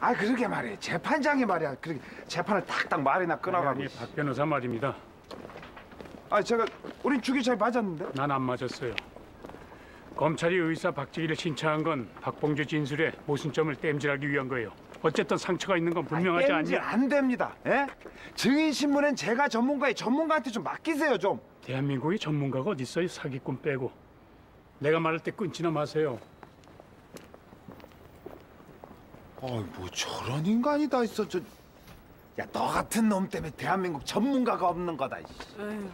아 그러게 말이야 재판장이 말이야 그렇게 재판을 딱딱 말이나 끊어가고 아니, 박 변호사 말입니다. 아 제가 우린 주기 잘 맞았는데 난 안 맞았어요. 검찰이 의사 박지기를 신청한 건 박봉주 진술에 모순점을 땜질하기 위한 거예요. 어쨌든 상처가 있는 건 분명하지 땜질 않냐? 안 됩니다 예? 증인 신문엔 제가 전문가의 전문가한테 좀 맡기세요 좀 대한민국의 전문가가 어디 있어요? 사기꾼 빼고. 내가 말할 때 끊지나 마세요. 어이 뭐 저런 인간이 다 있어 저... 야 너 같은 놈 때문에 대한민국 전문가가 없는 거다. 에휴,